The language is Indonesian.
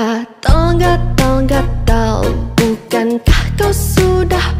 gatal, gatal, gatal Bukankah kau sudah